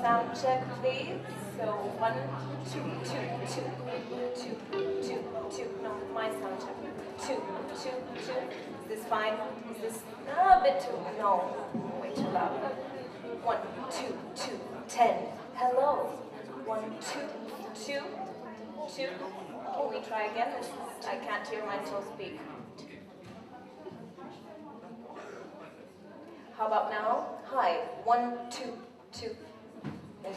sound check, please. So one, two, two, two, two, two, two. No, my sound check. Two, two, two. Is this fine? Is this a bit too? No, way too loud. One, two, two, ten. Hello. One, two, two, two. Oh, we try again? I can't hear myself speak. How about now? Hi. One, two, two is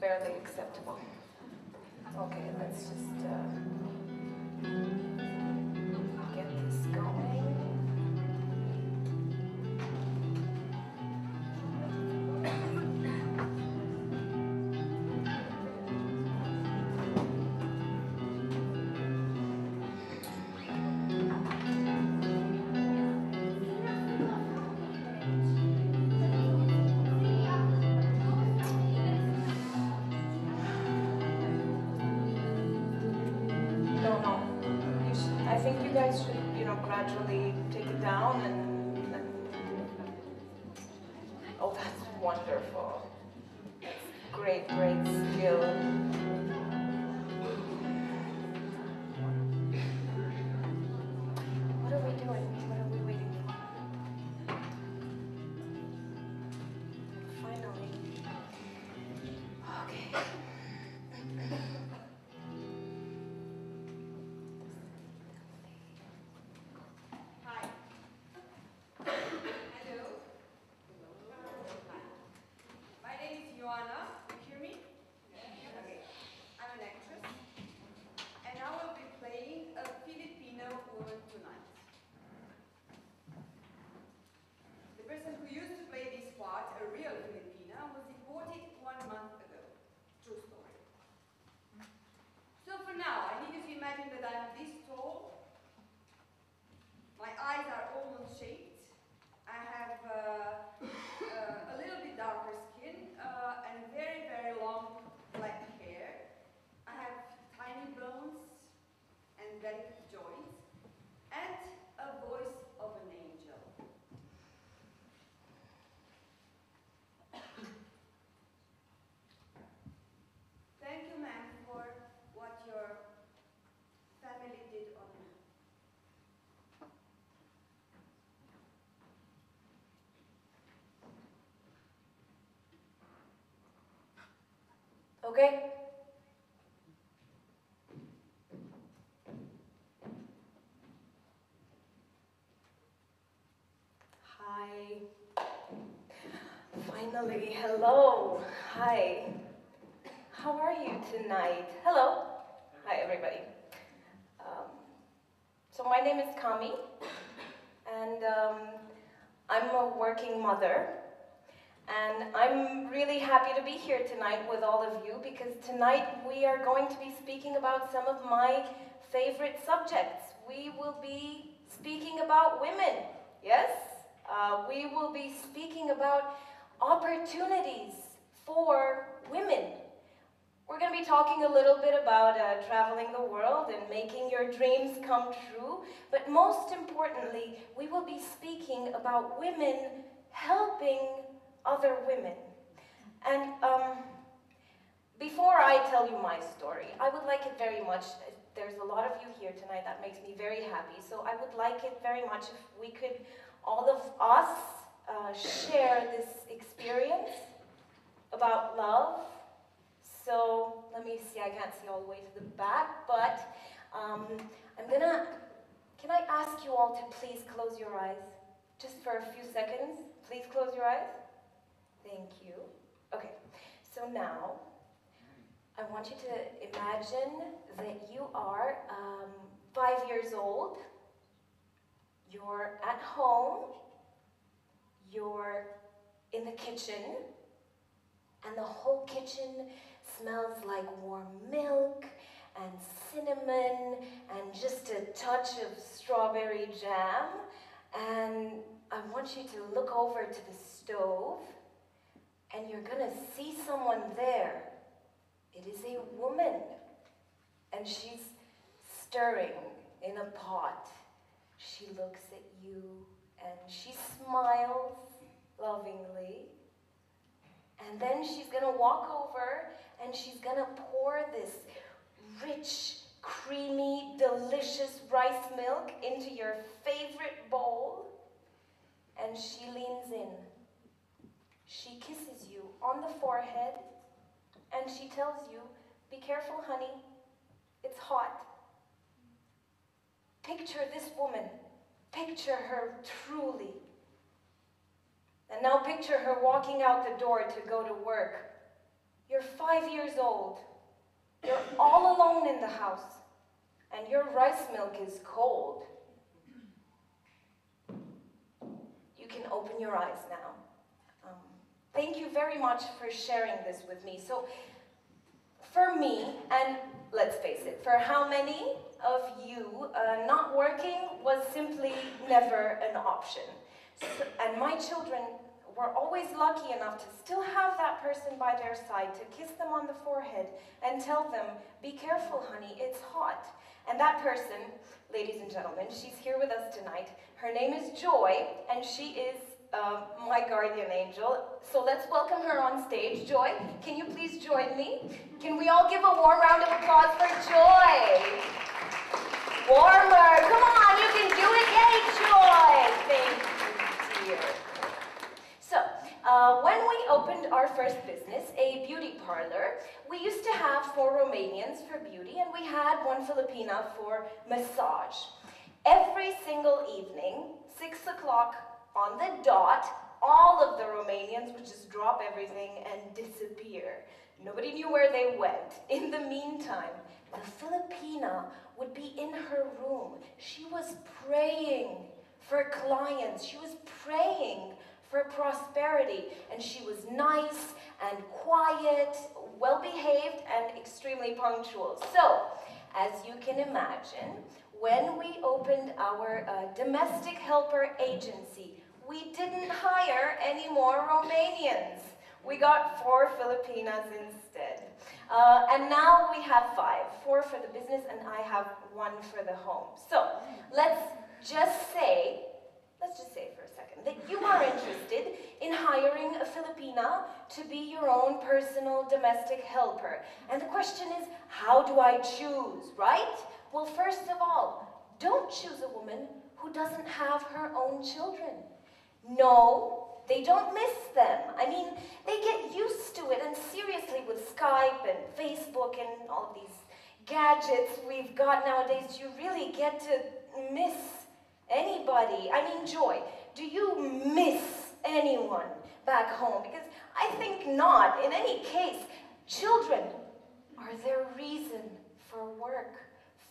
barely acceptable. Okay, let's just. Uh Okay? Hi. Finally, hello. Hi. How are you tonight? Hello. Hi, everybody. Um, so my name is Kami, and um, I'm a working mother. And I'm really happy to be here tonight with all of you because tonight we are going to be speaking about some of my favorite subjects. We will be speaking about women, yes? Uh, we will be speaking about opportunities for women. We're going to be talking a little bit about uh, traveling the world and making your dreams come true, but most importantly, we will be speaking about women helping other women. And um, before I tell you my story, I would like it very much. There's a lot of you here tonight that makes me very happy. So I would like it very much if we could, all of us, uh, share this experience about love. So let me see, I can't see all the way to the back, but um, I'm gonna, can I ask you all to please close your eyes? Just for a few seconds. Please close your eyes. Thank you. Okay, so now I want you to imagine that you are um, five years old, you're at home, you're in the kitchen, and the whole kitchen smells like warm milk and cinnamon and just a touch of strawberry jam. And I want you to look over to the stove and you're going to see someone there. It is a woman, and she's stirring in a pot. She looks at you and she smiles lovingly. And then she's going to walk over and she's going to pour this rich, creamy, delicious rice milk into your favorite bowl. And she leans in. She kisses on the forehead and she tells you, Be careful, honey, it's hot. Picture this woman. Picture her truly. And now picture her walking out the door to go to work. You're five years old. You're all alone in the house. And your rice milk is cold. You can open your eyes now. Thank you very much for sharing this with me. So, for me, and let's face it, for how many of you, uh, not working was simply never an option. So, and my children were always lucky enough to still have that person by their side to kiss them on the forehead and tell them, be careful, honey, it's hot. And that person, ladies and gentlemen, she's here with us tonight. Her name is Joy, and she is uh, my guardian angel. So let's welcome her on stage. Joy, can you please join me? Can we all give a warm round of applause for Joy? Warmer, come on, you can do it. Yay, Joy! Thank you, dear. So, uh, when we opened our first business, a beauty parlor, we used to have four Romanians for beauty and we had one Filipina for massage. Every single evening, 6 o'clock on the dot, all of the Romanians would just drop everything and disappear. Nobody knew where they went. In the meantime, the Filipina would be in her room. She was praying for clients. She was praying for prosperity. And she was nice and quiet, well behaved, and extremely punctual. So, as you can imagine, when we opened our uh, domestic helper agency, we didn't hire any more Romanians. We got four Filipinas instead. Uh, and now we have five, four for the business and I have one for the home. So let's just say, let's just say for a second, that you are interested in hiring a Filipina to be your own personal domestic helper. And the question is, how do I choose, right? Well, first of all, don't choose a woman who doesn't have her own children. No, they don't miss them. I mean, they get used to it, and seriously, with Skype and Facebook and all these gadgets we've got nowadays, you really get to miss anybody. I mean, Joy, do you miss anyone back home? Because I think not. In any case, children are their reason for work.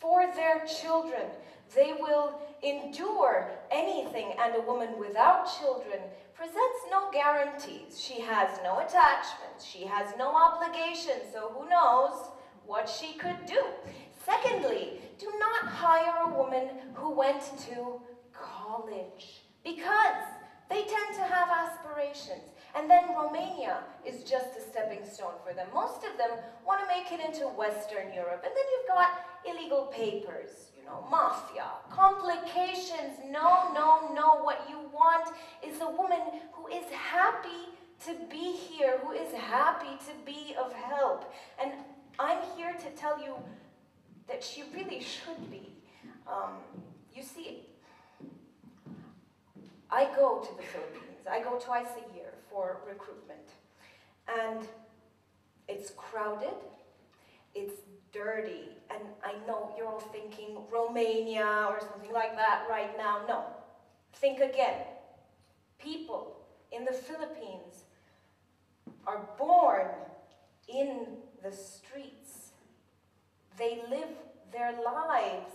For their children, they will endure anything, and a woman without children presents no guarantees. She has no attachments, she has no obligations, so who knows what she could do. Secondly, do not hire a woman who went to college because they tend to have aspirations. And then Romania is just a stepping stone for them. Most of them want to make it into Western Europe. And then you've got illegal papers, you know, mafia, complications. No, no, no. What you want is a woman who is happy to be here, who is happy to be of help. And I'm here to tell you that she really should be. Um, you see, I go to the Philippines. I go twice a year for recruitment. And it's crowded, it's dirty, and I know you're all thinking Romania or something like that right now. No. Think again. People in the Philippines are born in the streets. They live their lives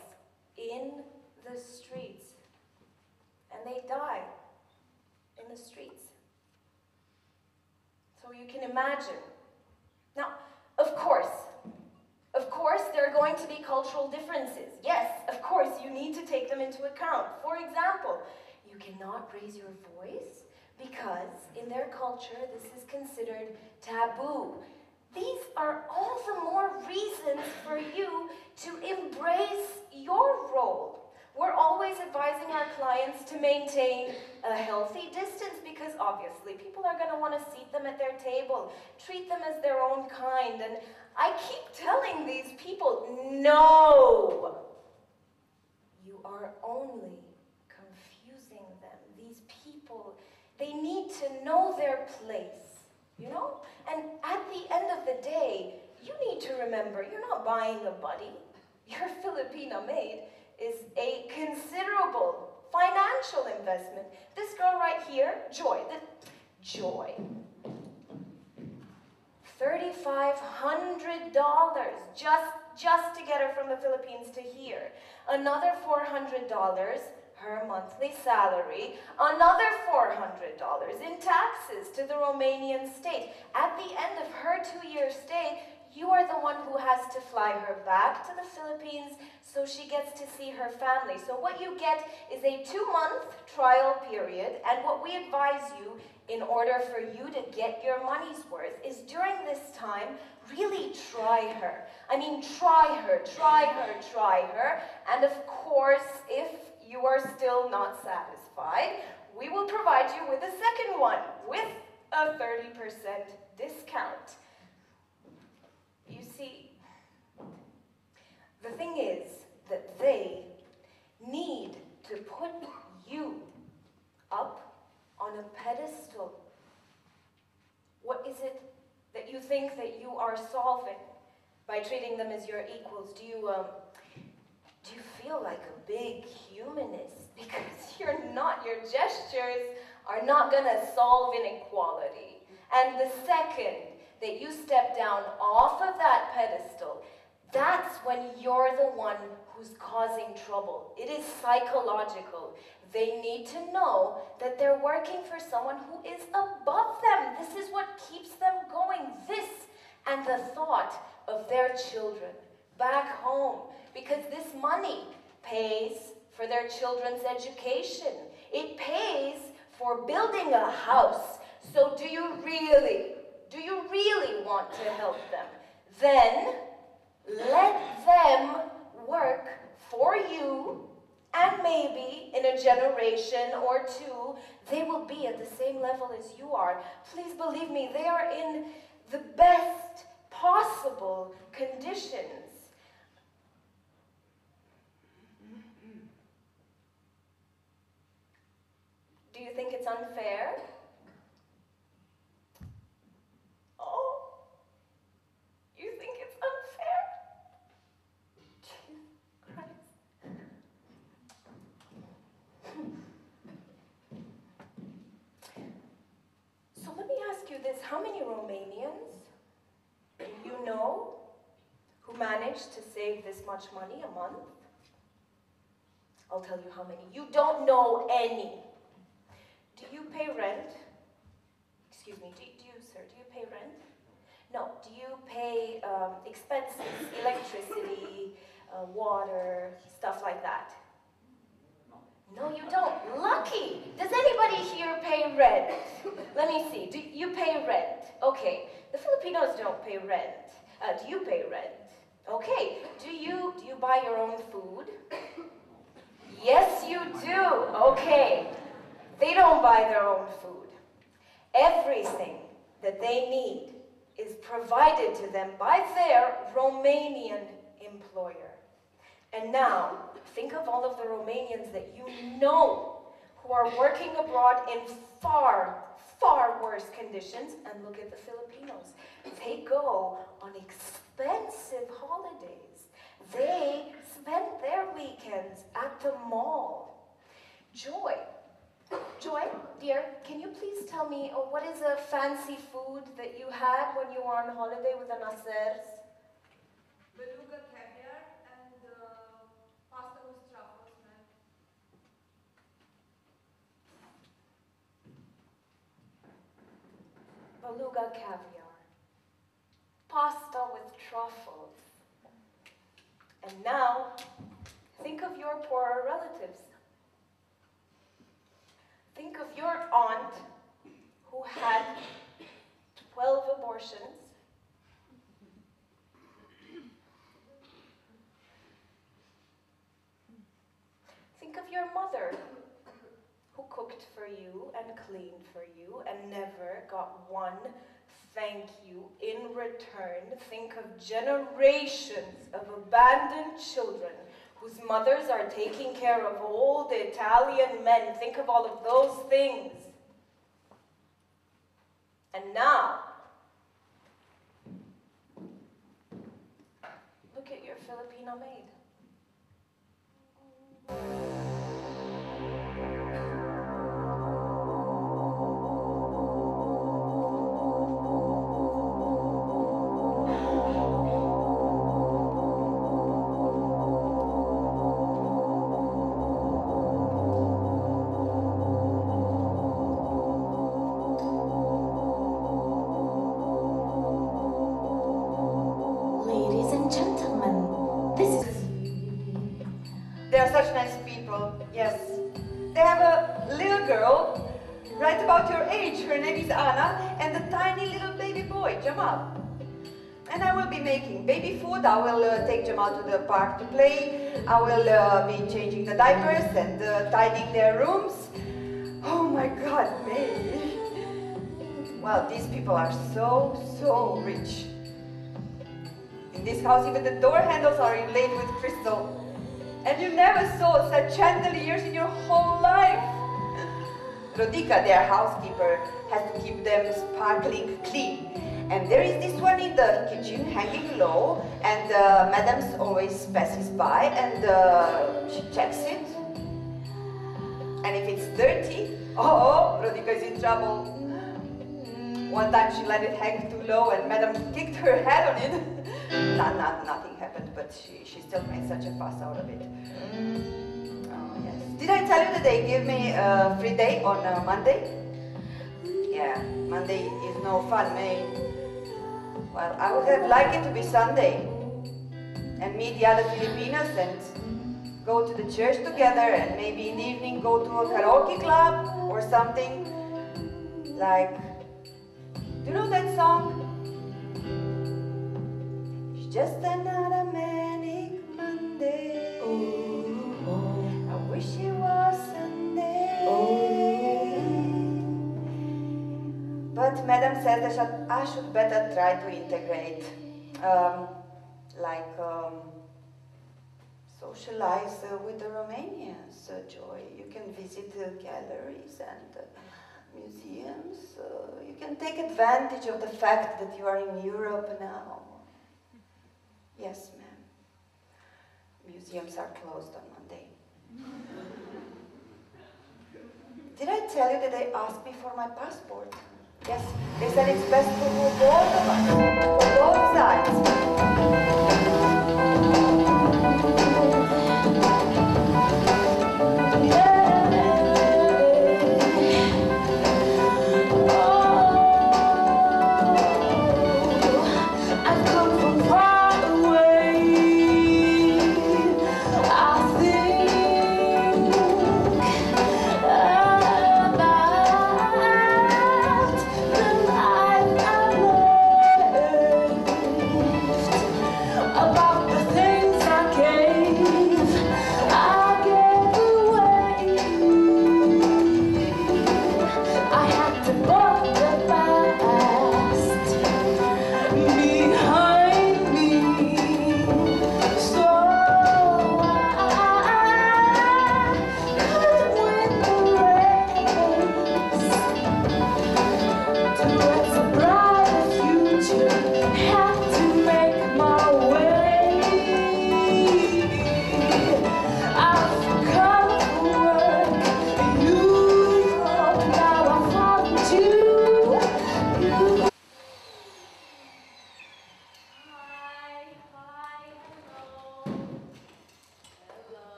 in the streets. And they die in the streets. So you can imagine. Now, of course, of course, there are going to be cultural differences. Yes, of course, you need to take them into account. For example, you cannot raise your voice because in their culture this is considered taboo. These are all the more reasons for you to embrace your role. We're always advising our clients to maintain a healthy distance because obviously people are going to want to seat them at their table, treat them as their own kind. And I keep telling these people, no, you are only confusing them. These people, they need to know their place, you know? And at the end of the day, you need to remember you're not buying a buddy, you're Filipina maid is a considerable financial investment. This girl right here, Joy, the, Joy, $3,500 just, just to get her from the Philippines to here. Another $400 her monthly salary, another $400 in taxes to the Romanian state. At the end of her two-year stay, you are the one who has to fly her back to the Philippines so she gets to see her family. So what you get is a two-month trial period, and what we advise you in order for you to get your money's worth is during this time, really try her. I mean, try her, try her, try her, and of course, if you are still not satisfied, we will provide you with a second one with a 30% discount. You see, the thing is that they need to put you up on a pedestal. What is it that you think that you are solving by treating them as your equals? Do you, um, do you feel like a big humanist? Because you're not. Your gestures are not to solve inequality. And the second that you step down off of that pedestal, that's when you're the one who's causing trouble. It is psychological. They need to know that they're working for someone who is above them. This is what keeps them going. This and the thought of their children back home. Because this money pays for their children's education. It pays for building a house. So do you really do you really want to help them? Then let them work for you, and maybe in a generation or two, they will be at the same level as you are. Please believe me, they are in the best possible conditions. Do you think it's unfair? Is how many Romanians do you know who manage to save this much money a month? I'll tell you how many. You don't know any. Do you pay rent? Excuse me, do, do you, sir, do you pay rent? No. Do you pay um, expenses, electricity, uh, water, stuff like that? No, you don't. Lucky. Does anybody here pay rent? Let me see. Do you pay rent? Okay. The Filipinos don't pay rent. Uh, do you pay rent? Okay. Do you do you buy your own food? Yes, you do. Okay. They don't buy their own food. Everything that they need is provided to them by their Romanian employer. And now, think of all of the Romanians that you know who are working abroad in far, far worse conditions, and look at the Filipinos. They go on expensive holidays. They spend their weekends at the mall. Joy, Joy, dear, can you please tell me oh, what is a fancy food that you had when you were on holiday with the Nassers? Beluga caviar and uh, pasta with truffles, ma'am. Beluga caviar, pasta with truffles. And now, think of your poorer relatives. Think of your aunt who had 12 abortions. Think of your mother who cooked for you and cleaned for you and never got one thank you in return. Think of generations of abandoned children whose mothers are taking care of all the Italian men. Think of all of those things. And now, Jamal to the park to play. I will uh, be changing the diapers and uh, tidying their rooms. Oh my God, May. Well, these people are so, so rich. In this house, even the door handles are inlaid with crystal. And you never saw such chandeliers in your whole life. Rodica, their housekeeper, has to keep them sparkling clean. And there is this one in the kitchen hanging low, and uh, Madam's always passes by and uh, she checks it. And if it's dirty, oh, Rodica is in trouble. One time she let it hang too low and Madam kicked her head on it. not, not, nothing happened, but she, she still made such a fuss out of it. Oh, yes. Did I tell you that they give me a free day on uh, Monday? Yeah, Monday is no fun, May. Well, I would have liked it to be Sunday and meet the other Filipinos and go to the church together and maybe in the evening go to a karaoke club or something like do you know that song? It's just another manic Monday. But Madam said should, I should better try to integrate, um, like um, socialize uh, with the Romanians. Uh, Joy, you can visit uh, galleries and. Museums. Uh, you can take advantage of the fact that you are in Europe now. Yes, ma'am. Museums are closed on Monday. Did I tell you that they asked me for my passport? Yes, they said it's best to for both of us, both sides.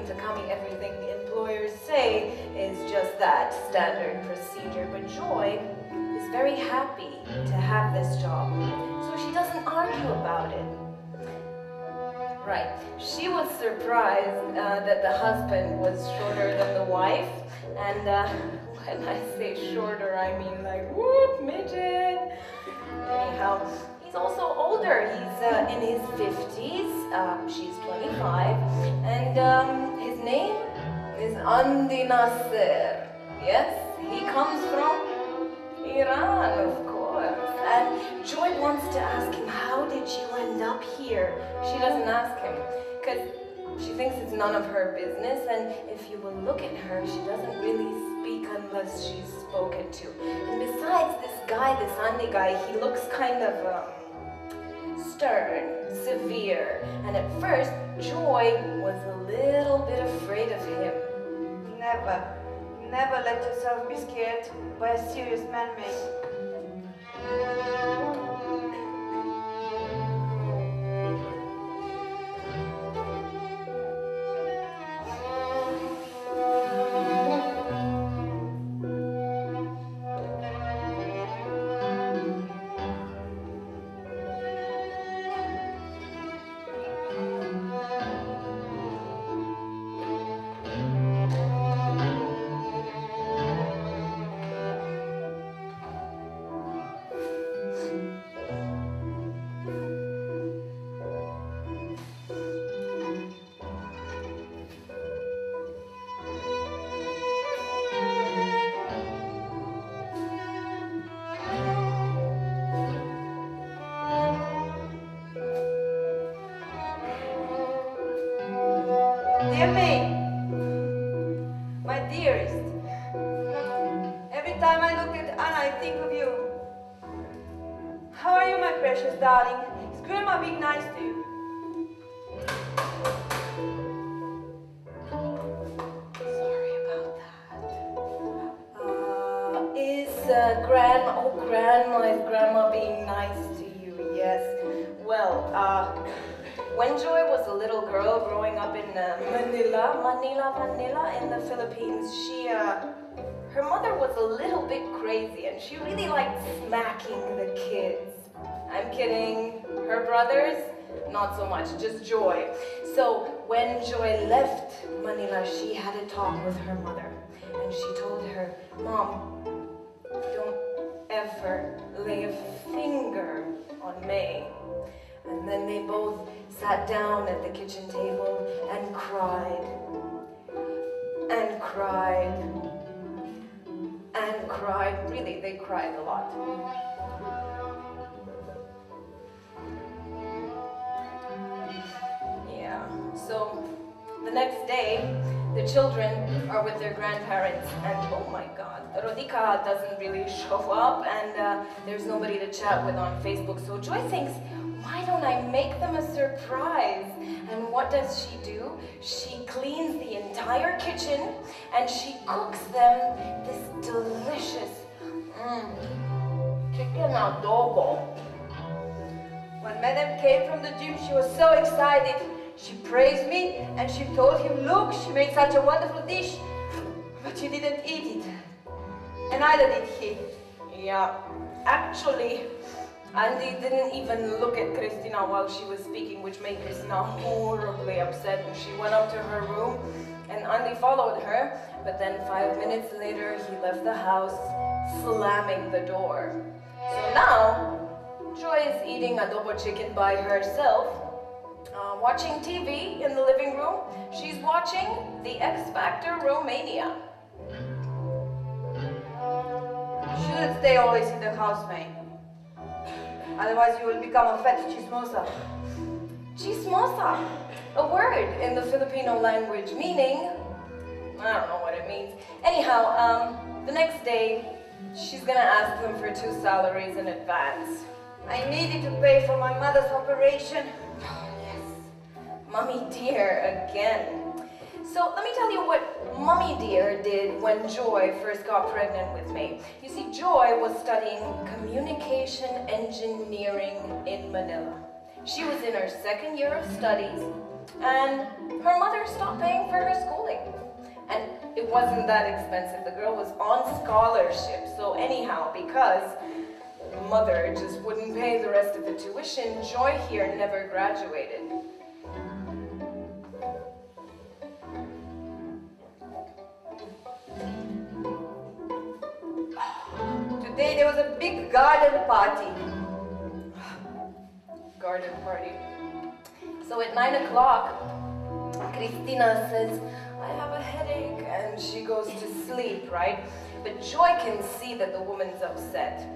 To Kami, everything employers say is just that, standard procedure. But Joy is very happy to have this job, so she doesn't argue about it. Right. She was surprised uh, that the husband was shorter than the wife. And uh, when I say shorter, I mean like, whoop, midget. Anyhow, he's also older. He's uh, in his 50s. Uh, she's 25. And um, his name is Andi Nasser. Yes, he comes from Iran, of course. And Joy wants to ask him, how did you end up here? She doesn't ask him, because she thinks it's none of her business, and if you will look at her, she doesn't really speak unless she's spoken to. And besides, this guy, this Andy guy, he looks kind of, um, stern, severe, and at first, Joy was a little bit afraid of him. Never, never let yourself be scared by a serious man, brothers, not so much, just Joy. So when Joy left Manila, she had a talk with her mother and she told her, Mom, don't ever lay a finger on May. And then they both sat down at the kitchen table and cried. And cried. And cried. Really, they cried a lot. So the next day, the children are with their grandparents, and oh my god, Rodica doesn't really show up, and uh, there's nobody to chat with on Facebook. So Joy thinks, why don't I make them a surprise? And what does she do? She cleans the entire kitchen and she cooks them this delicious mm, chicken adobo. When Madame came from the gym, she was so excited. She praised me and she told him, look, she made such a wonderful dish. But she didn't eat it. And neither did he. Yeah, actually, Andy didn't even look at Christina while she was speaking, which made Christina horribly upset. And she went up to her room, and Andy followed her. But then five minutes later, he left the house, slamming the door. So now, Joy is eating adobo chicken by herself, uh, watching TV in the living room. She's watching The X Factor Romania. You shouldn't stay always in the house, May. Otherwise you will become a fat chismosa. Chismosa, a word in the Filipino language meaning, I don't know what it means. Anyhow, um, the next day, she's gonna ask them for two salaries in advance. I needed to pay for my mother's operation. Mummy dear again. So let me tell you what Mummy dear did when Joy first got pregnant with me. You see, Joy was studying communication engineering in Manila. She was in her second year of studies, and her mother stopped paying for her schooling. And it wasn't that expensive. The girl was on scholarship. So anyhow, because mother just wouldn't pay the rest of the tuition, Joy here never graduated. Today there was a big garden party. Garden party. So at nine o'clock, Christina says, I have a headache, and she goes to sleep, right? But Joy can see that the woman's upset.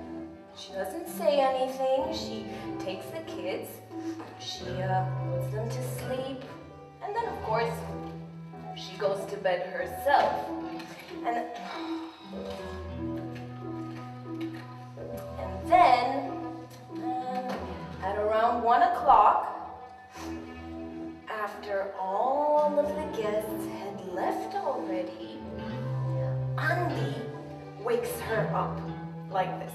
She doesn't say anything. She takes the kids, she uh, puts them to sleep, and then, of course, she goes to bed herself. And then, um, at around one o'clock, after all of the guests had left already, Andy wakes her up like this.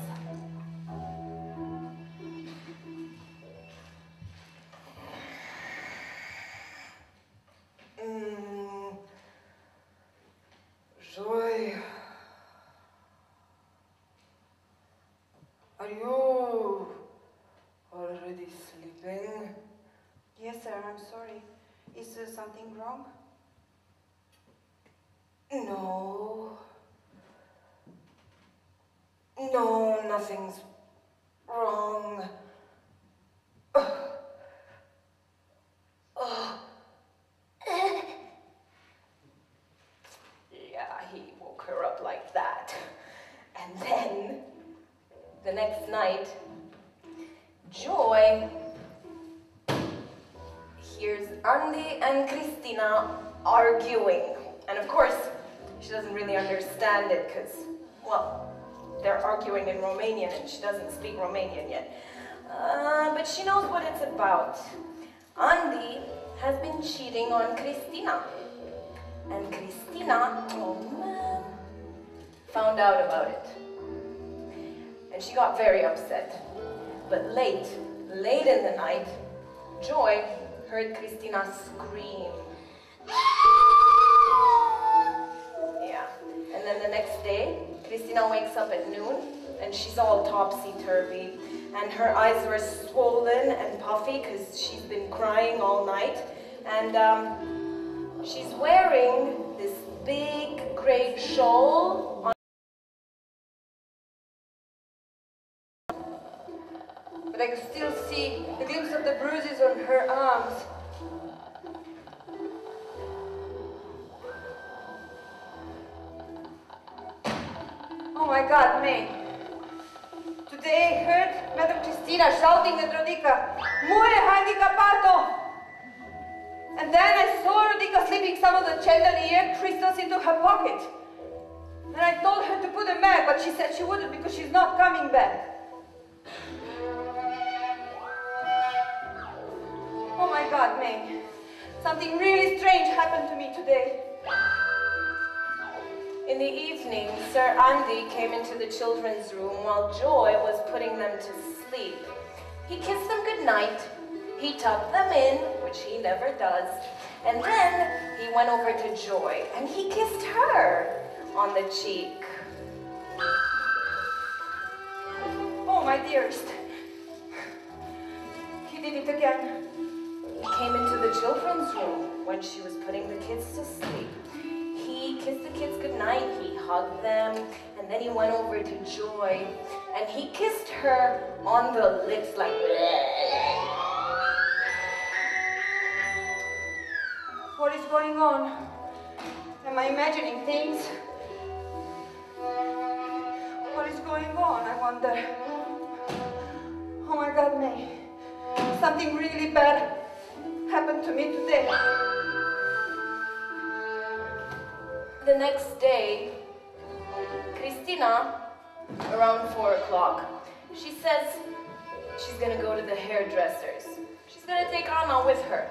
Mm, Joy, are you already sleeping? Yes, sir, I'm sorry. Is there something wrong? No. No, nothing's wrong. Romanian and she doesn't speak Romanian yet. Uh, but she knows what it's about. Andy has been cheating on Christina. And Christina, oh man, found out about it. And she got very upset. But late, late in the night, Joy heard Christina scream. Yeah. And then the next day, Christina wakes up at noon and she's all topsy turvy. And her eyes were swollen and puffy because she's been crying all night. And um, she's wearing this big gray shawl At Rodica, Muore handicapato! And then I saw Rodica slipping some of the chandelier crystals into her pocket. And I told her to put them back, but she said she wouldn't because she's not coming back. Oh my god, May. Something really strange happened to me today. In the evening, Sir Andy came into the children's room while Joy was putting them to sleep. He kissed them goodnight, he tucked them in, which he never does, and then he went over to Joy and he kissed her on the cheek. Oh, my dearest. He did it again. He came into the children's room when she was putting the kids to sleep. He kissed the kids goodnight, he hugged them, and then he went over to Joy and he kissed her on the lips like What is going on? Am I imagining things? What is going on, I wonder? Oh my god, May. Something really bad happened to me today. The next day, Christina, around four o'clock, she says she's gonna go to the hairdressers. She's gonna take Anna with her.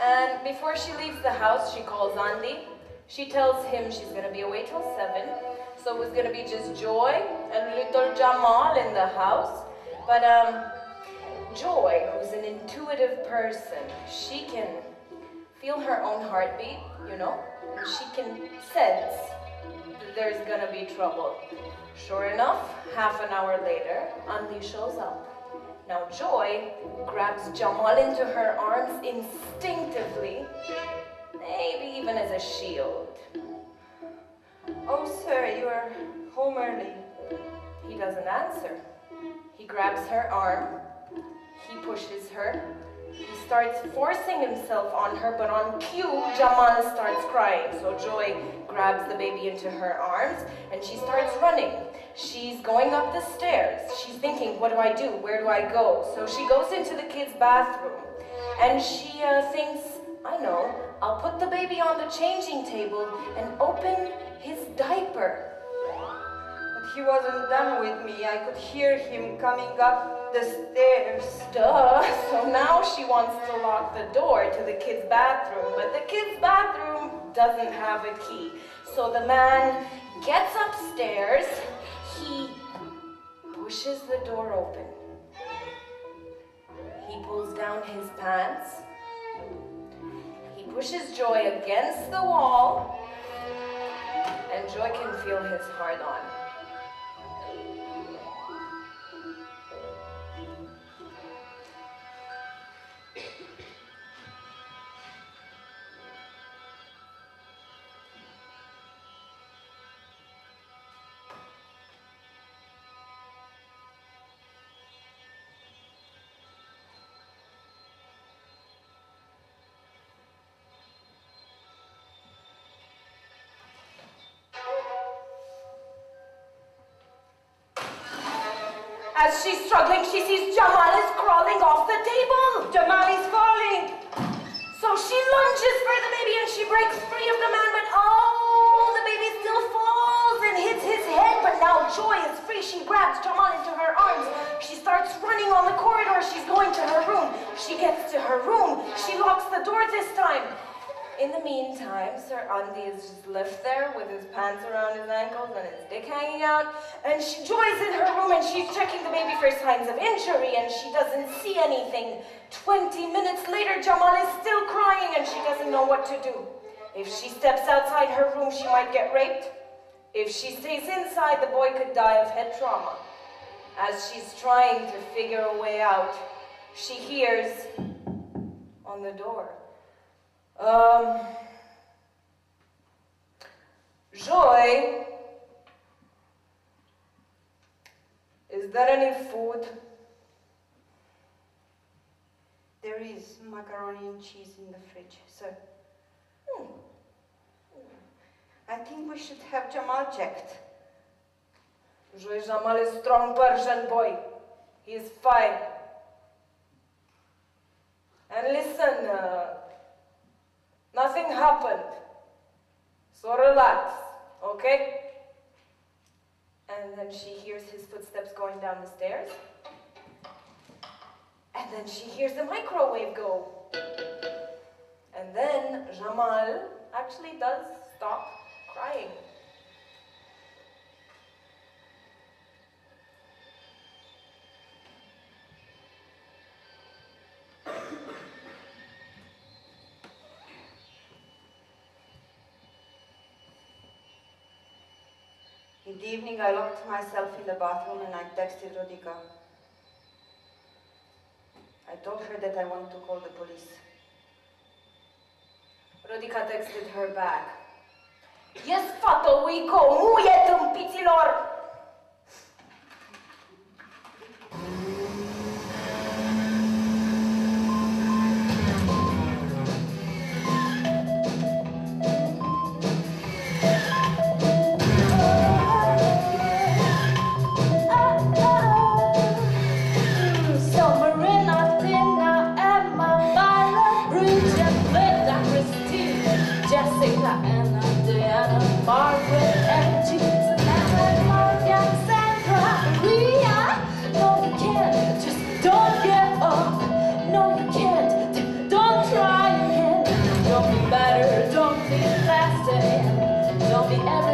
And before she leaves the house, she calls Andy. She tells him she's gonna be away till seven. So it was gonna be just Joy and little Jamal in the house. But um, Joy, who's an intuitive person, she can feel her own heartbeat, you know, and she can sense there's gonna be trouble. Sure enough, half an hour later, Andy shows up. Now Joy grabs Jamal into her arms instinctively, maybe even as a shield. Oh, sir, you are home early. He doesn't answer. He grabs her arm, he pushes her, he starts forcing himself on her, but on cue, Jamal starts crying. So Joy grabs the baby into her arms and she starts running. She's going up the stairs. She's thinking, what do I do? Where do I go? So she goes into the kids' bathroom and she uh, thinks, I know, I'll put the baby on the changing table and open his diaper. But he wasn't done with me. I could hear him coming up the stairs. Duh. So now she wants to lock the door to the kids' bathroom, but the kids' bathroom doesn't have a key. So the man gets upstairs, he pushes the door open. He pulls down his pants. He pushes Joy against the wall, and Joy can feel his heart on. As she's struggling, she sees Jamal is crawling off the table. Jamal is falling! So she lunges for the baby and she breaks free of the man, but oh, the baby still falls and hits his head. But now Joy is free. She grabs Jamal into her arms. She starts running on the corridor. She's going to her room. She gets to her room. She locks the door this time. In the meantime, Sir Andy is just left there with his pants around his ankles and his dick hanging out. And she Joy's in her room and she's checking the baby for signs of injury and she doesn't see anything. Twenty minutes later, Jamal is still crying and she doesn't know what to do. If she steps outside her room, she might get raped. If she stays inside, the boy could die of head trauma. As she's trying to figure a way out, she hears on the door. Um, Joy, is there any food? There is macaroni and cheese in the fridge, sir. Hmm. I think we should have Jamal checked. Joy Jamal is a strong Persian boy. He is fine. And listen, uh, nothing happened. So relax, okay? And then she hears his footsteps going down the stairs. And then she hears the microwave go. And then Jamal actually does stop crying. Evening, I locked myself in the bathroom and I texted Rodica. I told her that I want to call the police. Rodica texted her back. Yes, fată, uico, muie tâmpiților! Don't be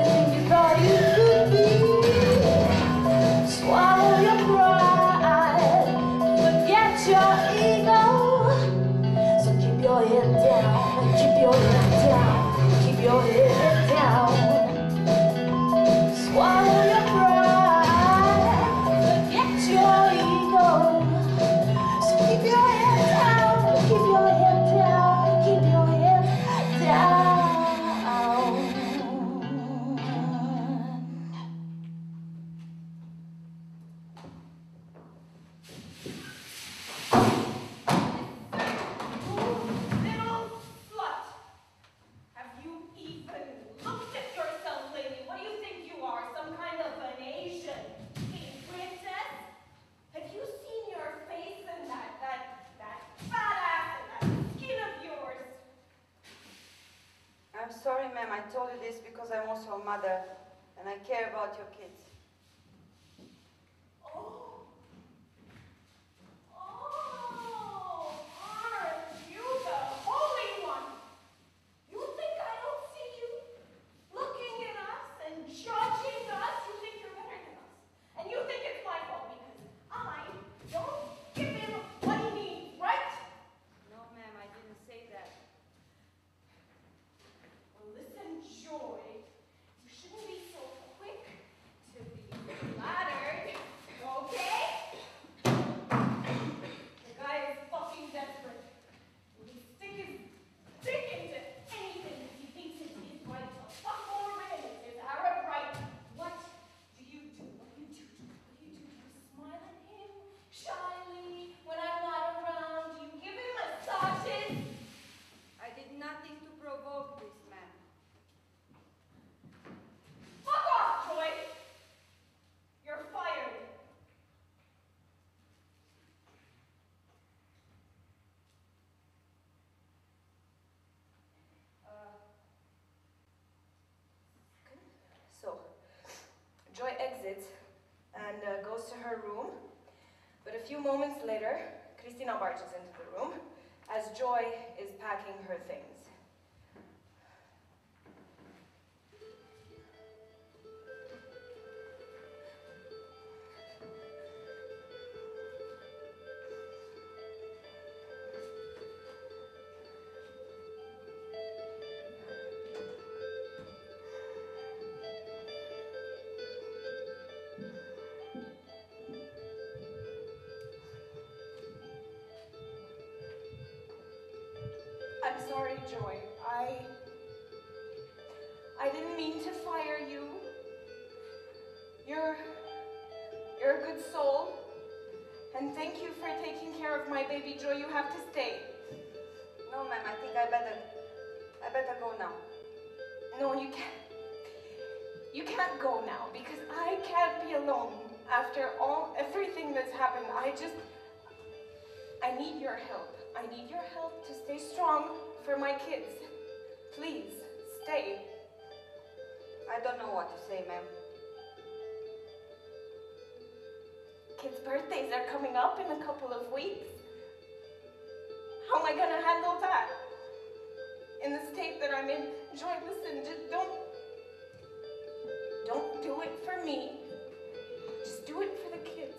Joy exits and uh, goes to her room. But a few moments later, Christina barges into the room as Joy is packing her things. I'm sorry, Joy. I. I didn't mean to fire you. You're. You're a good soul. And thank you for taking care of my baby Joy. You have to stay. No, ma'am, I think I better, I better go now. No, you can't. You can't go now because I can't be alone after all everything that's happened. I just I need your help. I need your help to stay strong for my kids. Please, stay. I don't know what to say, ma'am. Kids' birthdays are coming up in a couple of weeks. How am I gonna handle that? In the state that I'm in, Joy, listen, just don't don't do it for me. Just do it for the kids.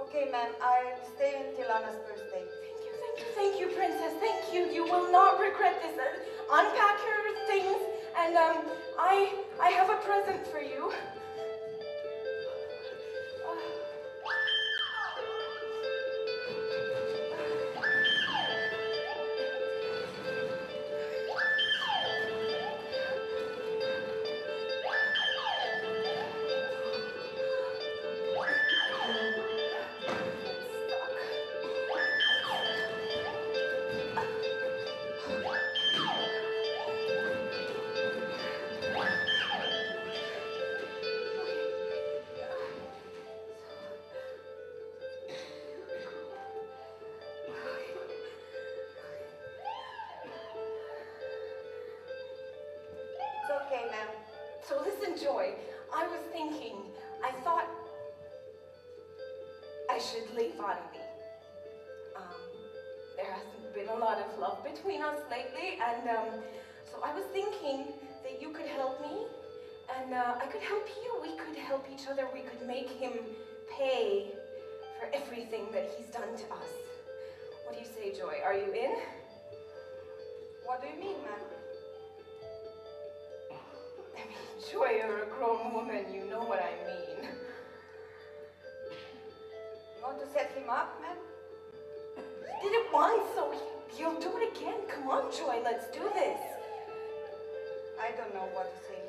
Okay, ma'am, I'll stay until Anna's birthday. Thank you, princess. Thank you. You will not regret this. Unpack your things, and um, I I have a present for you. On, Joy, let's do this. I don't know what to say,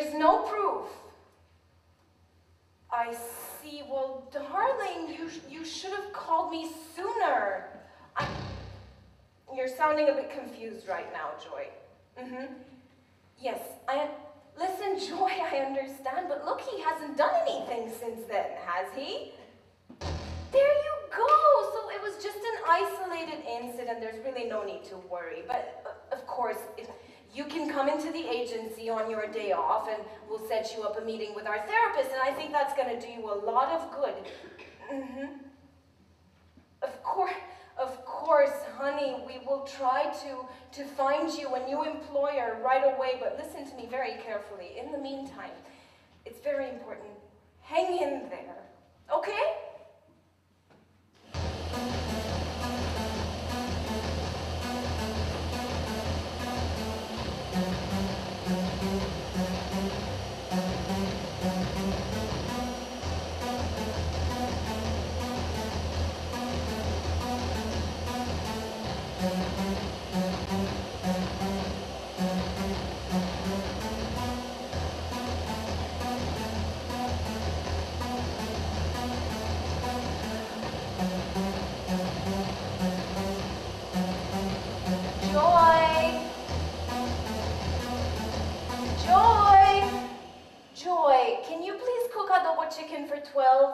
There's no proof. I see. Well, darling, you you should have called me sooner. I, you're sounding a bit confused right now, Joy. Mm-hmm. Yes, I listen, Joy. I understand, but look, he hasn't done anything since then, has he? There you go. So it was just an isolated incident. There's really no need to worry. But uh, of course, if you can come into the agency on your day off and we'll set you up a meeting with our therapist, and I think that's going to do you a lot of good. Mm -hmm. Of course, of course, honey, we will try to, to find you a new employer right away, but listen to me very carefully. In the meantime, it's very important. Hang in there,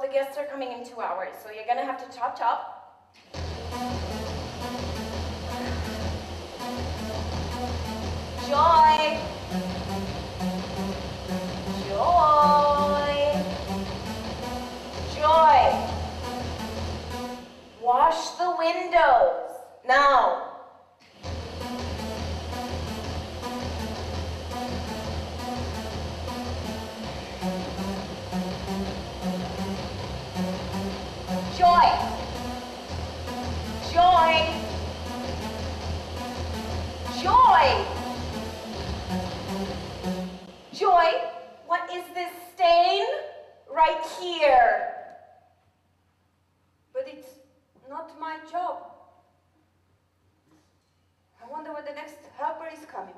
The guests are coming in two hours, so you're gonna have to chop chop. Joy! Joy! Joy! Wash the windows, now! Joy! Joy! Joy! Joy, what is this stain? Right here. But it's not my job. I wonder when the next helper is coming.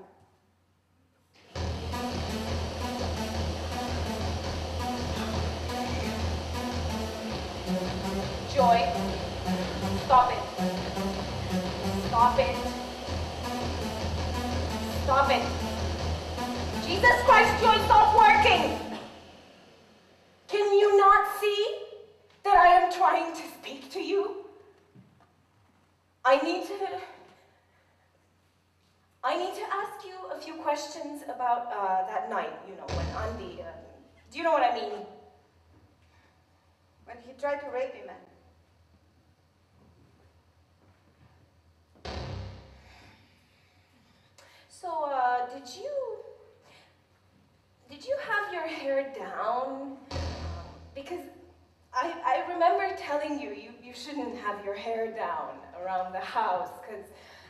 Joy, stop it. Stop it. Stop it. Jesus Christ, Joy, stop working! Can you not see that I am trying to speak to you? I need to. I need to ask you a few questions about uh, that night, you know, when Andy. Uh, do you know what I mean? When he tried to rape me, man. So, uh, did you did you have your hair down? Because I, I remember telling you, you you shouldn't have your hair down around the house because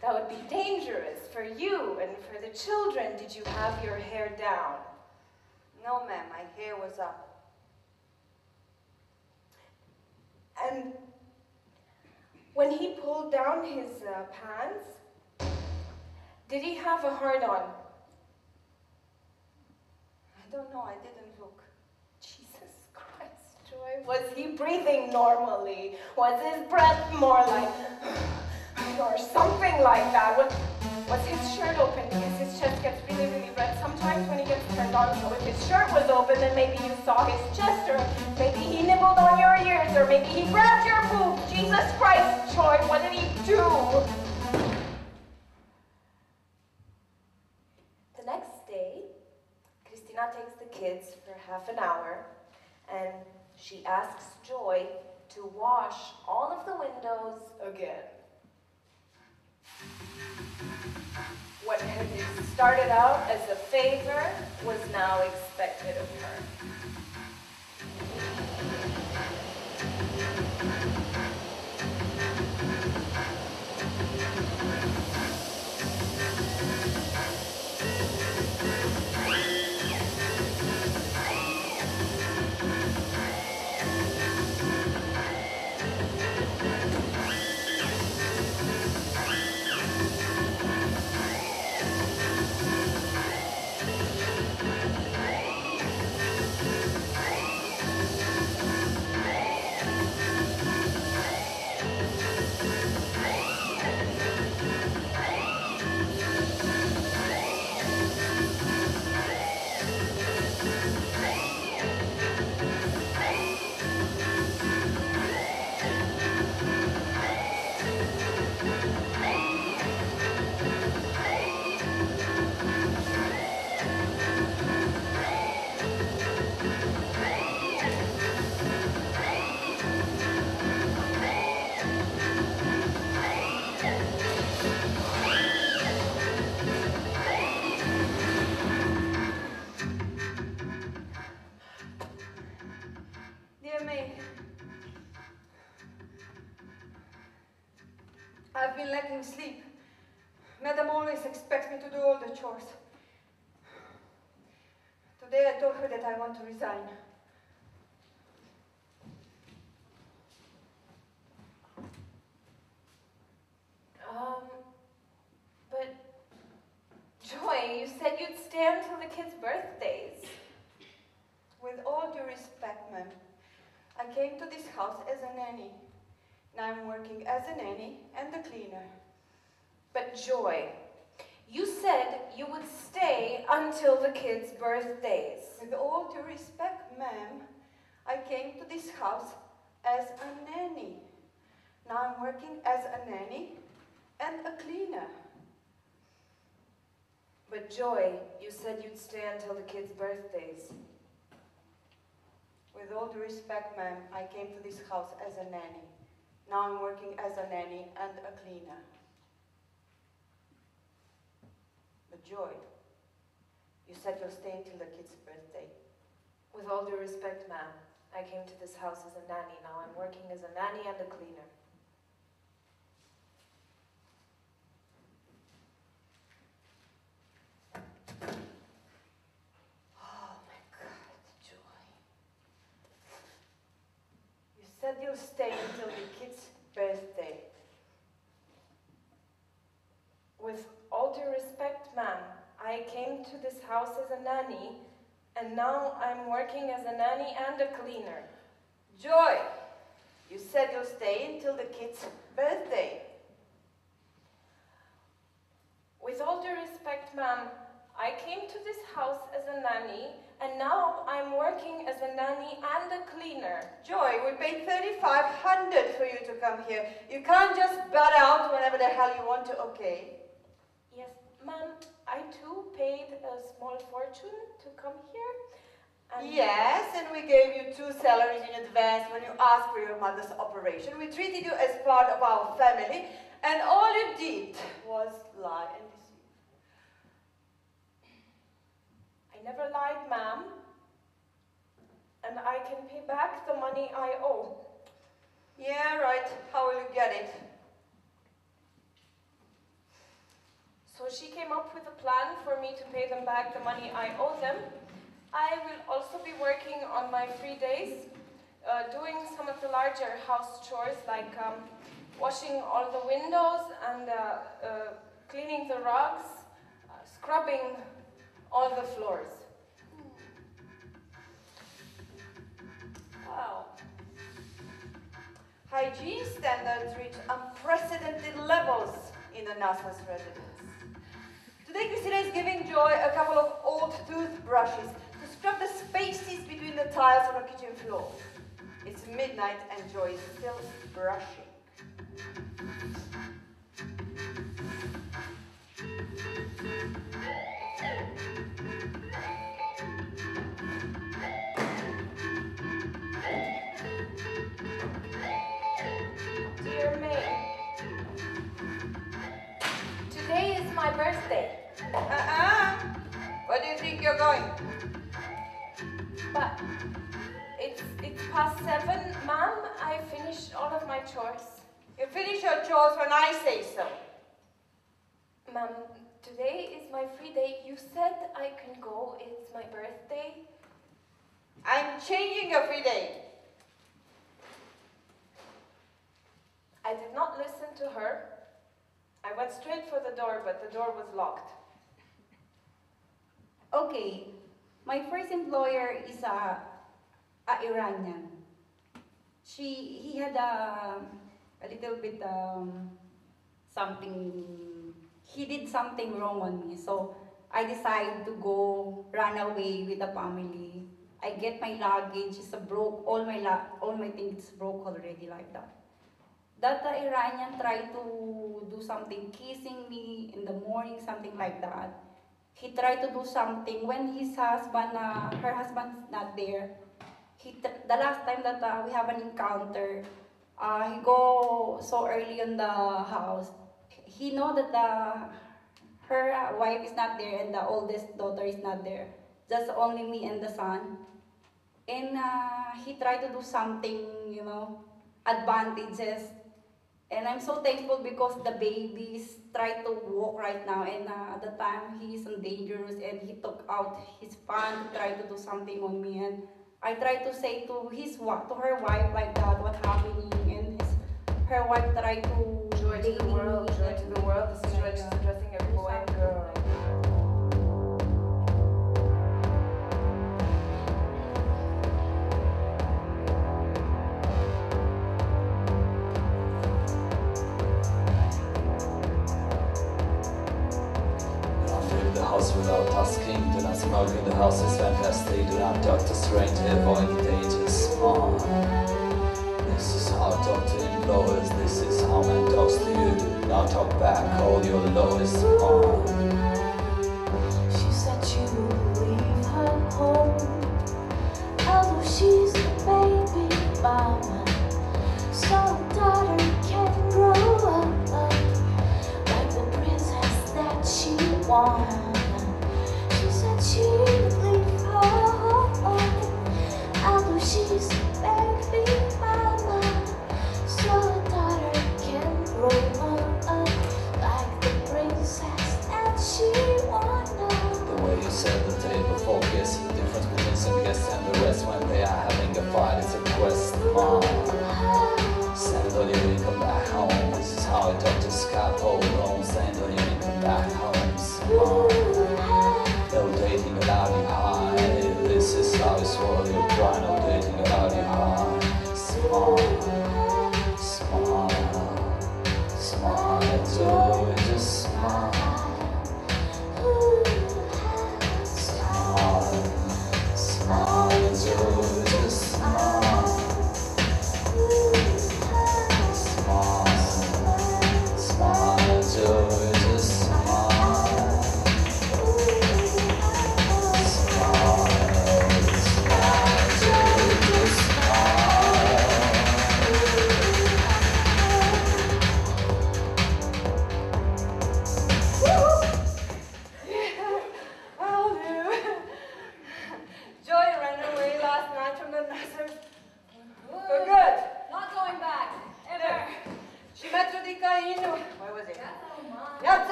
that would be dangerous for you and for the children. Did you have your hair down? No, ma'am, my hair was up. And when he pulled down his uh, pants, did he have a hard on? I don't know, I didn't look. Jesus Christ, Joy. Was he breathing normally? Was his breath more like, or something like that? Was, was his shirt open? Because his chest gets really, really red sometimes when he gets turned on. So if his shirt was open, then maybe you saw his chest, or maybe on your ears, or maybe he grabbed your boob. Jesus Christ, Joy, what did he do? The next day, Christina takes the kids for half an hour and she asks Joy to wash all of the windows again. What had started out as a favor was now expected of her. I've been lacking sleep. Madam always expects me to do all the chores. Today I told her that I want to resign. Um, but Joy, you said you'd stay until the kids' birthdays. With all due respect, ma'am, I came to this house as a nanny. Now I'm working as a nanny and a cleaner. But Joy, you said you would stay until the kids' birthdays. With all due respect, ma'am, I came to this house as a nanny. Now I'm working as a nanny and a cleaner. But Joy, you said you'd stay until the kids' birthdays. With all due respect, ma'am, I came to this house as a nanny. Now I'm working as a nanny and a cleaner. But Joy, you said you'll stay until the kid's birthday. With all due respect, ma'am, I came to this house as a nanny. Now I'm working as a nanny and a cleaner. Oh my God, Joy. You said you'll stay until the kid's birthday. With all due respect, ma'am, I house as a nanny, and now I'm working as a nanny and a cleaner. Joy, you said you'll stay until the kid's birthday. With all due respect, ma'am, I came to this house as a nanny, and now I'm working as a nanny and a cleaner. Joy, we paid 3500 for you to come here. You can't just butt out whenever the hell you want to, okay? Yes, ma'am, I too paid a small fortune to come here. And Yes, and we gave you two salaries in advance when you asked for your mother's operation. We treated you as part of our family, and all you did was lie and deceive. I never lied, ma'am. And I can pay back the money I owe. Yeah, right. How will you get it? So she came up with a plan for me to pay them back the money I owe them. I will also be working on my free days, uh, doing some of the larger house chores like um, washing all the windows and uh, uh, cleaning the rugs, uh, scrubbing all the floors. Wow. Hygiene standards reach unprecedented levels in the Nasser's residence. Today, Christina is giving Joy a couple of old toothbrushes to scrub the spaces between the tiles on the kitchen floor. It's midnight and Joy is still brushing. Past seven, ma'am. I finished all of my chores. You finish your chores when I say so. Ma'am, today is my free day. You said I can go. It's my birthday. I'm changing your free day. I did not listen to her. I went straight for the door, but the door was locked. Okay, my first employer is a, a Iranian. She he had a a little bit um, something. He did something wrong on me, so I decided to go run away with the family. I get my luggage. It's a broke. All my all my things broke already like that. That the Iranian tried to do something, kissing me in the morning, something like that he tried to do something when his husband, uh, her husband's not there. He t- the last time that uh, we have an encounter, uh, he go so early in the house. He know that the her wife is not there and the oldest daughter is not there. Just only me and the son. And uh, he tried to do something, you know, advantages. And I'm so thankful because the babies try to walk right now, and uh, at the time he is dangerous, and he took out his phone to try to do something on me, and I tried to say to his wa- to her wife like that what happening, and his, her wife tried to Joy to the world, joy to the world. This is joy just addressing every In the house is fantastic. Do not talk to strange, avoid the dangers. Uh, this is how to employers. This is how man talks to you. Not talk back, hold your lowest. Uh, having a quest. Uh, Send all your income back home. This is how I talk to scaffold. Don't send all your income back home. Uh, No dating without you high. This is how you swallow your pride.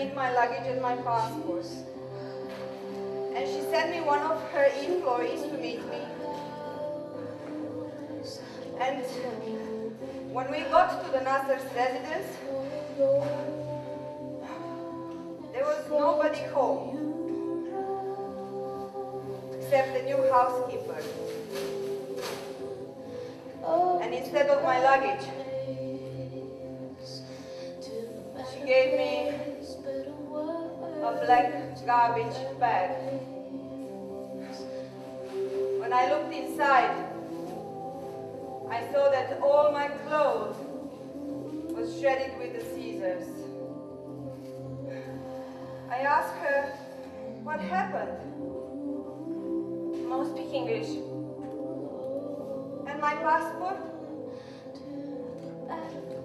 Need my luggage and my passport. And she sent me one of her employees to meet me. And when we got to the Nasser's residence, there was nobody home except the new housekeeper. And instead of my luggage, she gave me black garbage bag. When I looked inside, I saw that all my clothes was shredded with the scissors. I asked her what happened, Mo speak English. and my passport. Uh,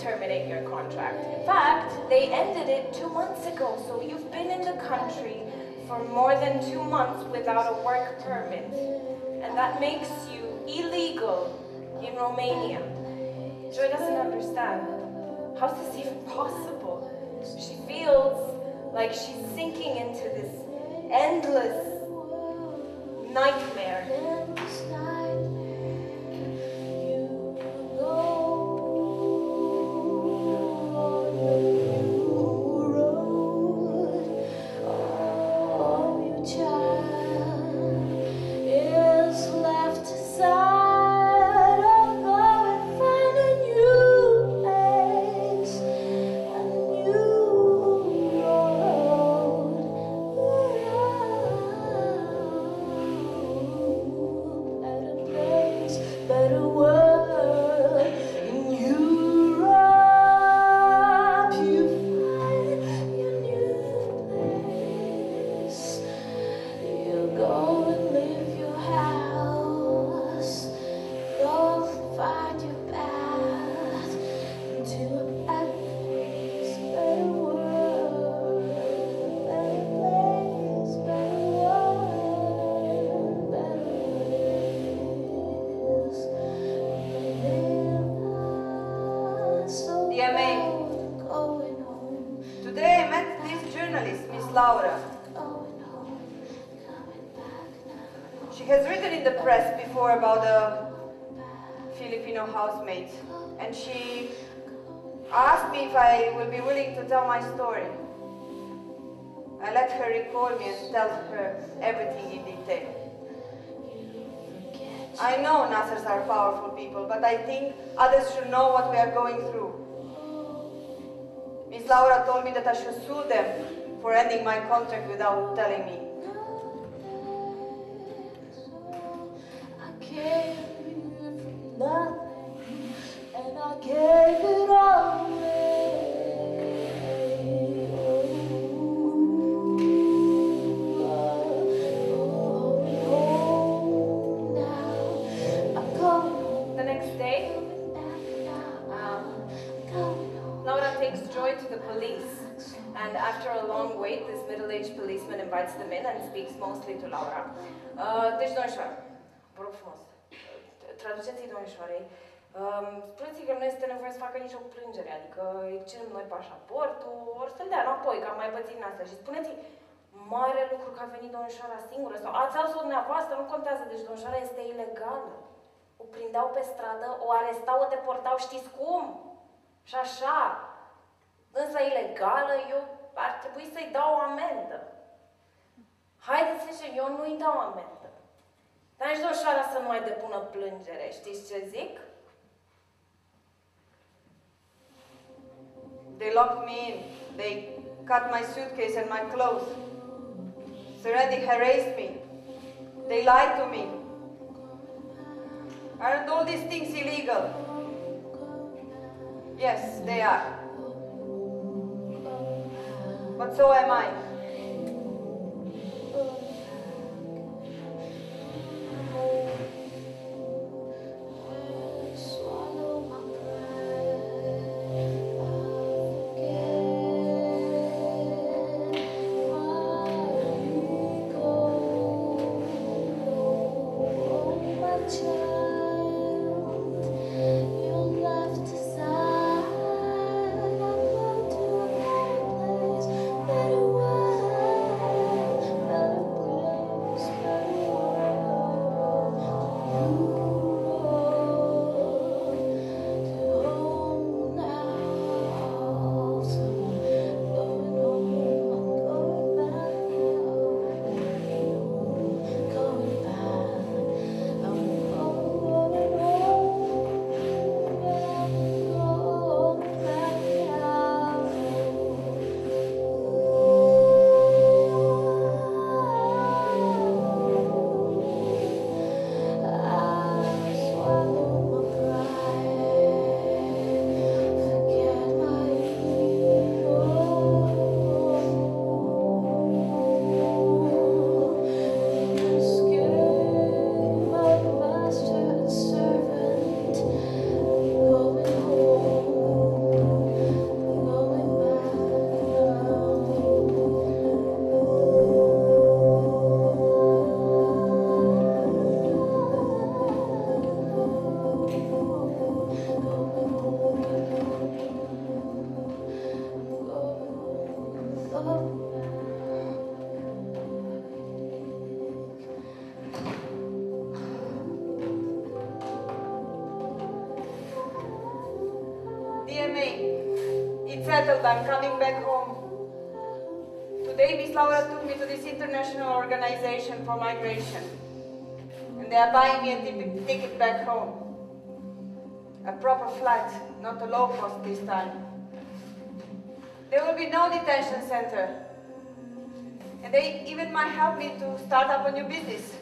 terminate your contract. In fact, they ended it two months ago, so you've been in the country for more than two months without a work permit. And that makes you illegal in Romania. Joy doesn't understand. How's this even possible? She feels like she's sinking into this endless nightmare. My story. I let her recall me and tell her everything in detail. I know Nassers are powerful people, but I think others should know what we are going through. Miss Laura told me that I should sue them for ending my contract without telling me. Nothing, and I gave it all away. Police. And after a long wait, this middle-aged policeman invites them in and speaks mostly to Laura. Uh, deci, domnișoară, vă rog frumos, traduceți-i domnișoarei, um, spuneți că nu este nevoie să facă nicio plângere, adică îi cerem noi pașaportul, ori să-l dea înapoi, că am mai pățit din asta. Și spuneți mare lucru că a venit domnișoara singură, sau ați auzit dumneavoastră, nu contează, deci domnișoara este ilegală. O prindeau pe stradă, o arestau, o deportau, știți cum? Și așa. Însă ilegală, eu ar trebui să-i dau o amendă. Haideți să eu nu-i dau amendă. Dar nici domnișoara să nu mai depună plângere. Știți ce zic? They locked me in. They cut my suitcase and my clothes. Serenity harassed me. They lied to me. Aren't all these things illegal? Yes, they are. But this time. There will be no detention center. And they even might help me to start up a new business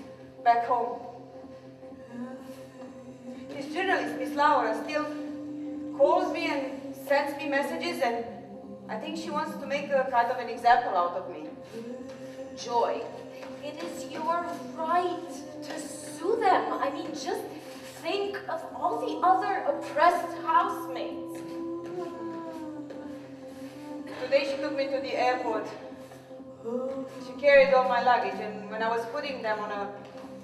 back home. This journalist, Miss Laura, still calls me and sends me messages, and I think she wants to make a kind of an example out of me. Joy, it is your right to sue them. I mean, just think of all the other oppressed housemates. Today she took me to the airport. She carried all my luggage, and when I was putting them on a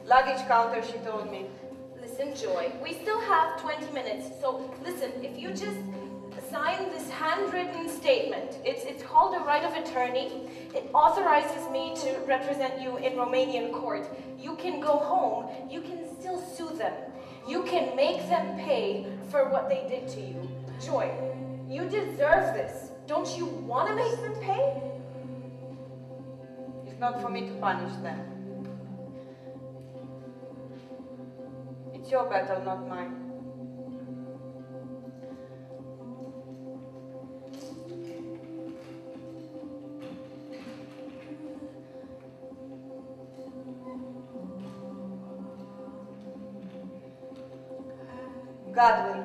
luggage counter, she told me, Listen, Joy, we still have 20 minutes, so listen, if you just sign this handwritten statement, it's, it's called a right of attorney. It authorizes me to represent you in Romanian court. You can go home, you can still sue them. You can make them pay for what they did to you. Joy, you deserve this. Don't you want to make them pay? It's not for me to punish them. It's your battle, not mine. Godwin.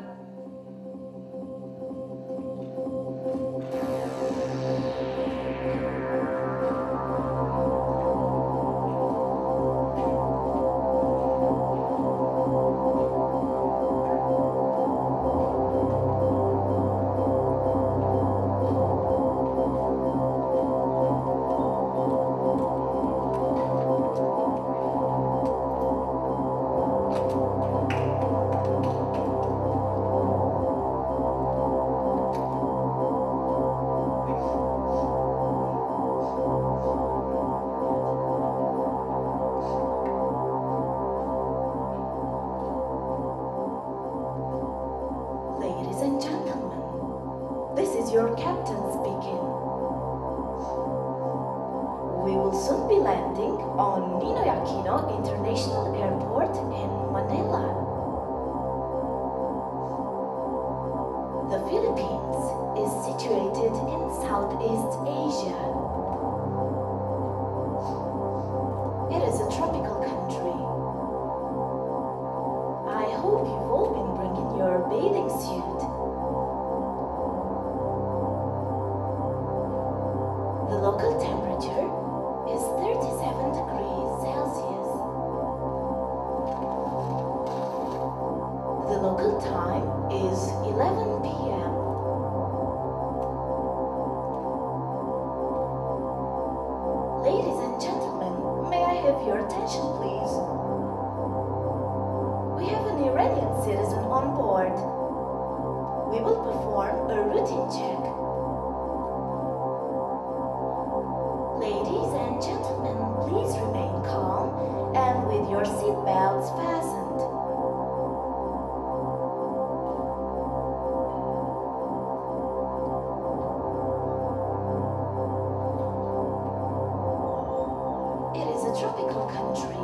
Tropical country.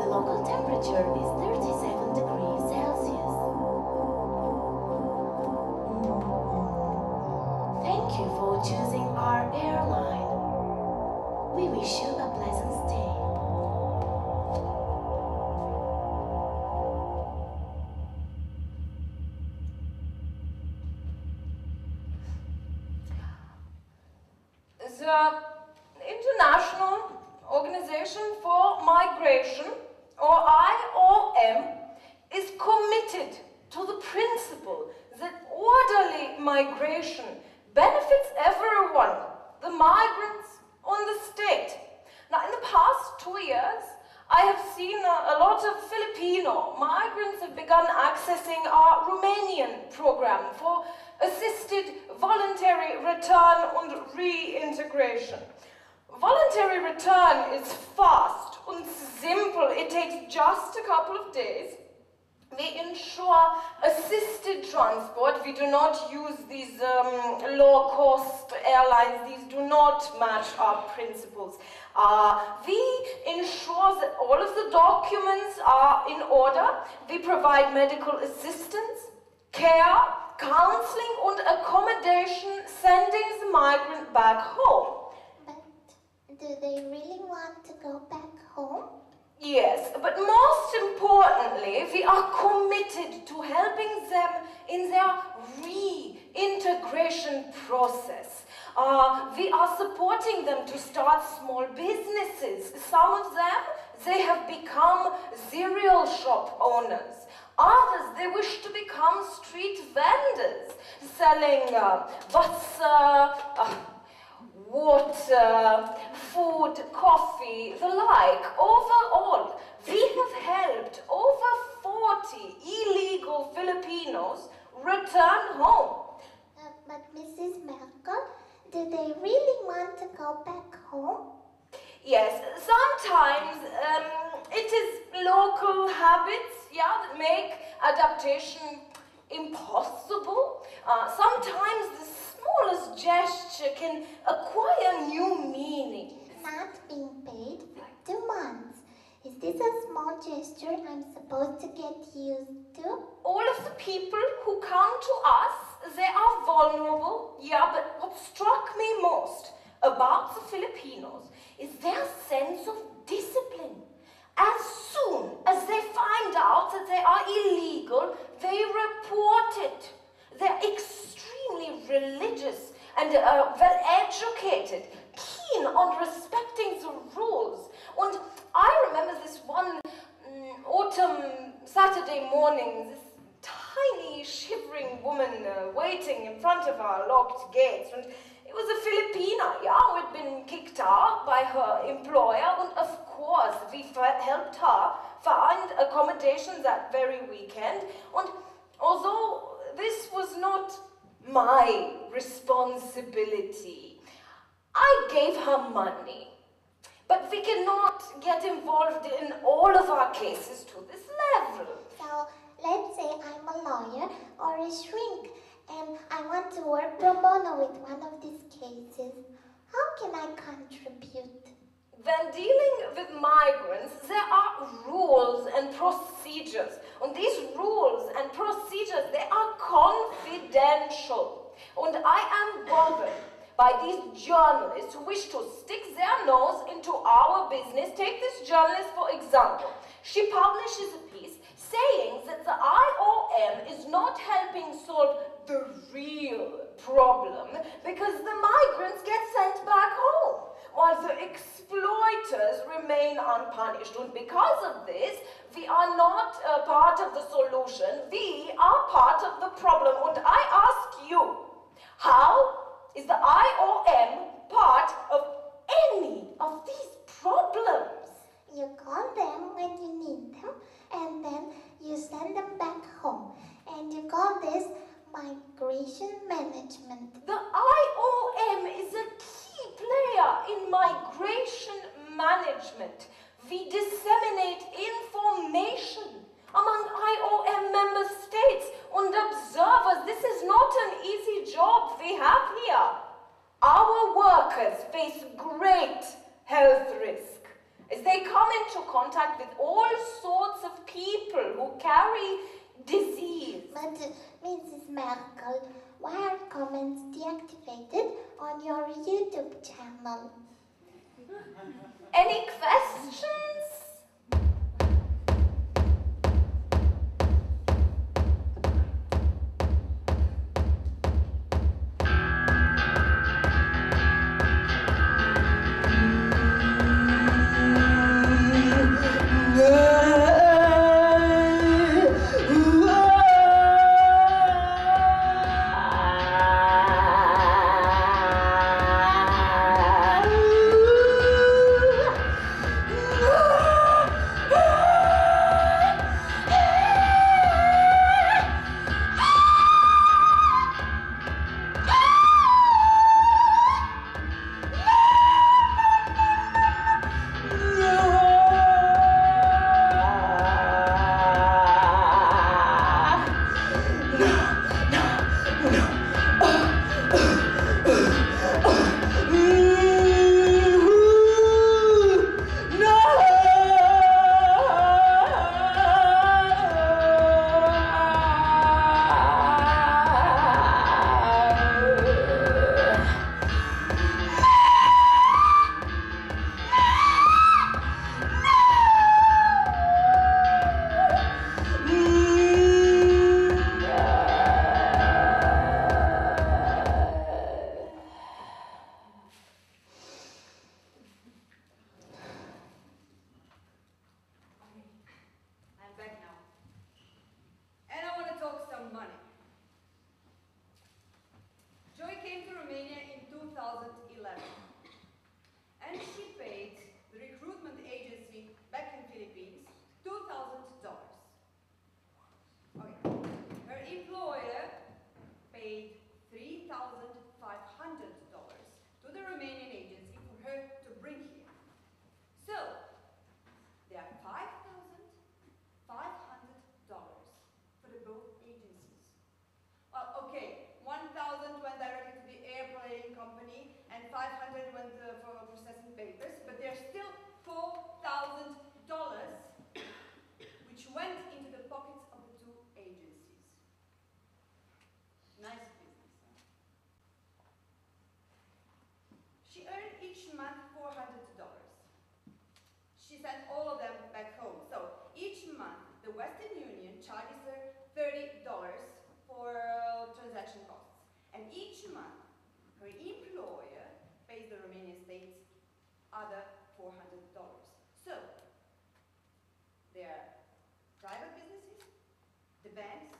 The local temperature is 37 not match our principles. Uh, we ensure that all of the documents are in order. We provide medical assistance, care, counseling, and accommodation, sending the migrant back home. But do they really want to go back home? Yes, but most importantly, we are committed to helping them in their reintegration process. Uh, we are supporting them to start small businesses. Some of them, they have become cereal shop owners. Others, they wish to become street vendors, selling uh, uh, uh, water, food, coffee, the like. Overall, we have helped over 40 illegal Filipinos return home. Uh, but Mrs. Merkel, do they really want to go back home? Yes, sometimes um, it is local habits, yeah, that make adaptation impossible. Uh, sometimes the smallest gesture can acquire new meaning. Not being paid for two months. Is this a small gesture I'm supposed to get used to? All of the people who come to us, they are vulnerable, yeah, but what struck me most about the Filipinos is their sense of discipline. As soon as they find out that they are illegal, they report it. They're extremely religious and uh, well educated, keen on respecting the rules. And I remember this one mm, autumn Saturday morning, this tiny shivering woman uh, waiting in front of our locked gates. And it was a Filipina, yeah, who had been kicked out by her employer. And of course, we helped her find accommodation that very weekend. And although this was not my responsibility, I gave her money. But we cannot get involved in all of our cases to this level. So let's say I'm a lawyer or a shrink and I want to work pro bono with one of these cases. How can I contribute? When dealing with migrants, there are rules and procedures. And these rules and procedures, they are confidential. And I am bothered by these journalists who wish to stick their nose into our business. Take this journalist, for example. She publishes saying that the IOM is not helping solve the real problem because the migrants get sent back home while the exploiters remain unpunished. And because of this, we are not part of the solution, we are part of the problem. And I ask you, how is the IOM part of any of these problems? You call them when you need them and then you send them back home. And you call this migration management. The IOM is a key player in migration management. We disseminate information among IOM member states and observers. This is not an easy job we have here. Our workers face great health risk as they come into contact with all sorts of people who carry disease. But uh, Mrs. Merkel, why are comments deactivated on your YouTube channel? Any questions? Yes.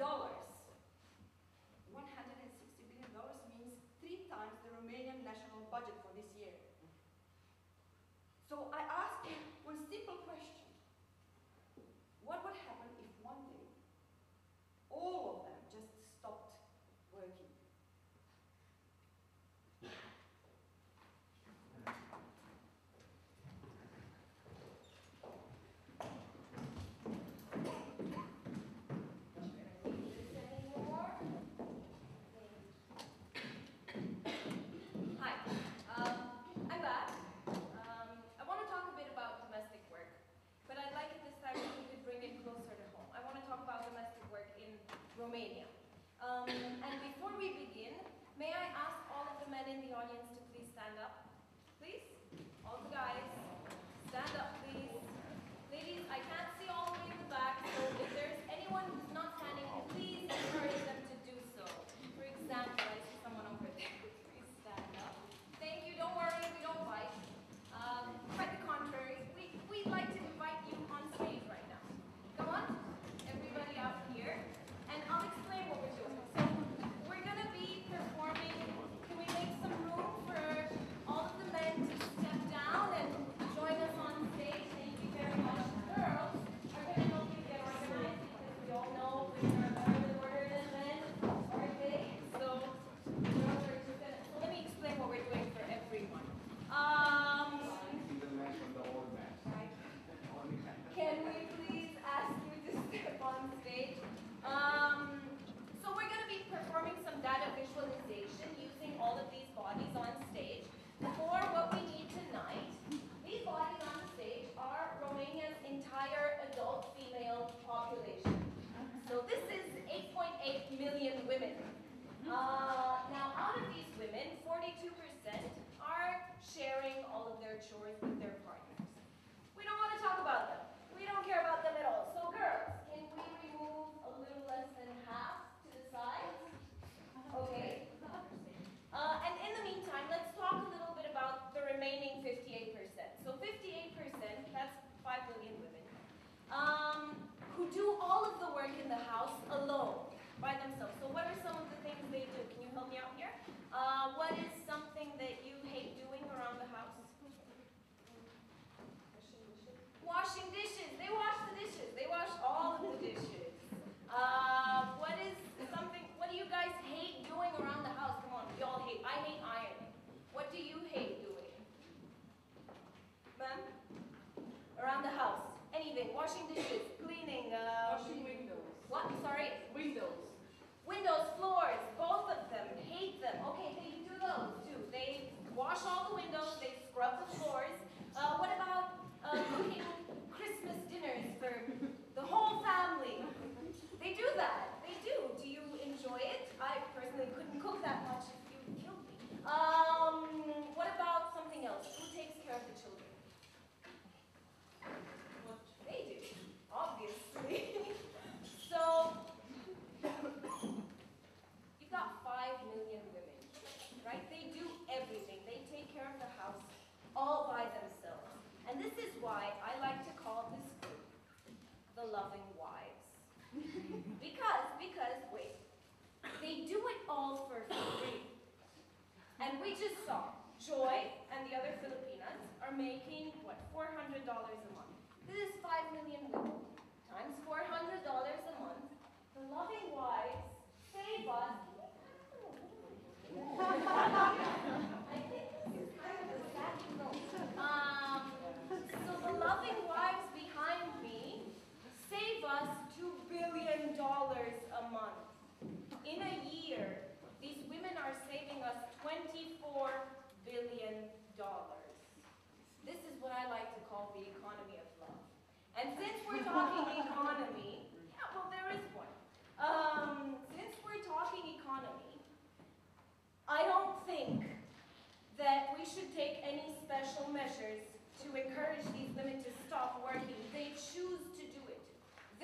dollars. 160 billion dollars means three times the Romanian national budget for this year. So I May I ask all of the men in the audience to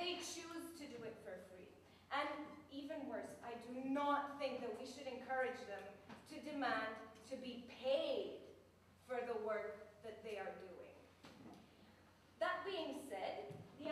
they choose to do it for free. And even worse, I do not think that we should encourage them to demand to be paid for the work that they are doing. That being said, the